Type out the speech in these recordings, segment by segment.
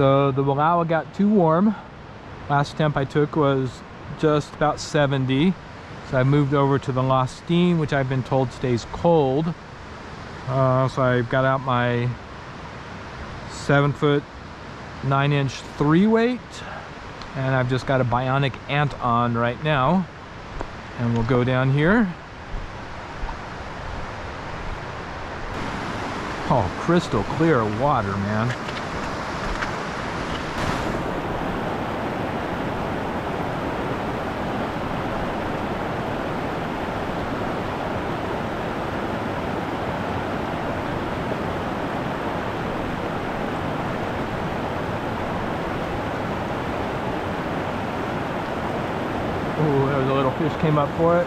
So the Wallowa got too warm. Last temp I took was just about 70. So I moved over to the Lostine, which I've been told stays cold. Uh, so I've got out my seven foot, nine inch three weight. And I've just got a bionic ant on right now. And we'll go down here. Oh, crystal clear water, man. Ooh, there was a little fish came up for it.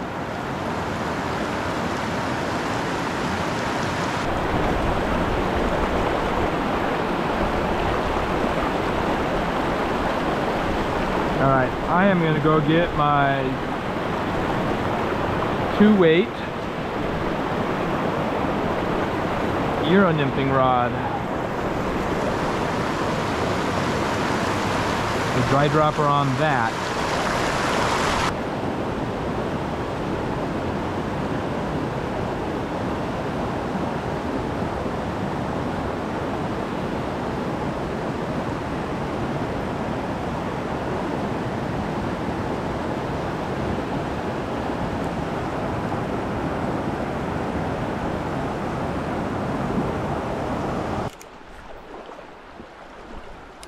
All right, I am gonna go get my two weight Euro nymphing rod. The dry dropper on that.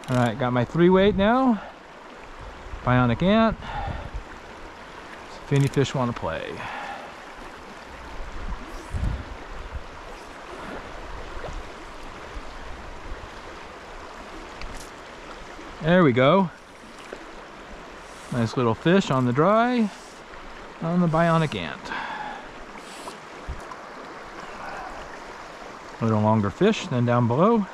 All right, got my three weight now. Bionic ant. If any fish want to play. There we go. Nice little fish on the dry on the bionic ant. A little longer fish than down below.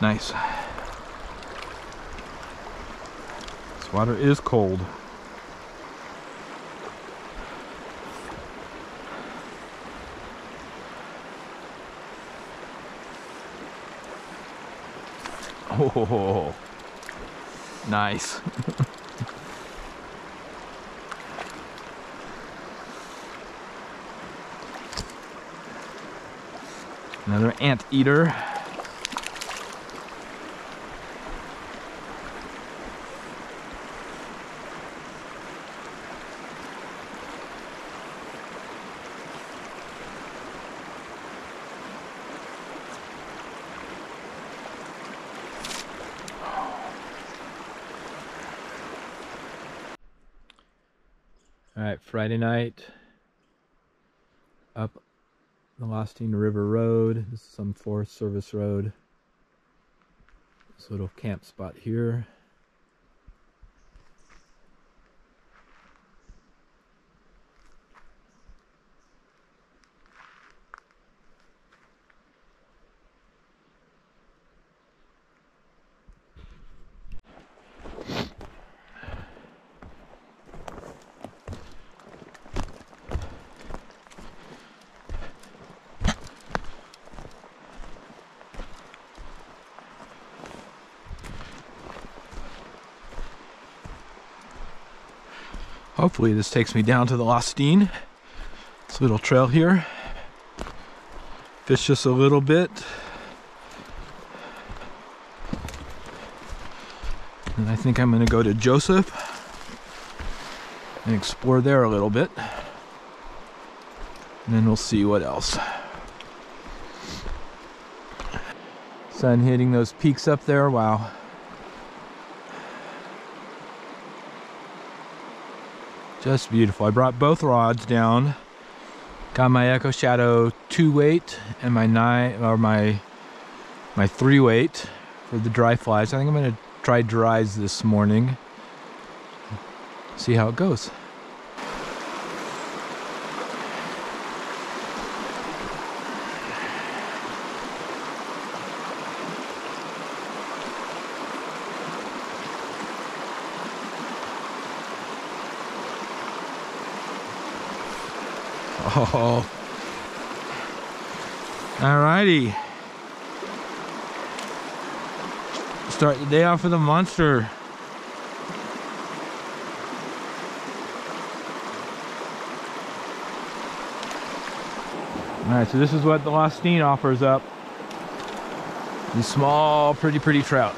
Nice. This water is cold. Oh, nice. Another ant eater. All right, Friday night up the Lostine River Road. This is some Forest Service road. This little camp spot here. Hopefully this takes me down to the Lostine. This little trail here. Fish just a little bit. And I think I'm gonna go to Joseph and explore there a little bit. And then we'll see what else. Sun hitting those peaks up there, wow. Just beautiful. I brought both rods down. Got my Echo Shadow two weight and my nine or my my three weight for the dry flies. I think I'm gonna try dries this morning. See how it goes. Oh. Alrighty. Start the day off with a monster. Alright, so this is what the Lostine offers up. These small, pretty, pretty trout.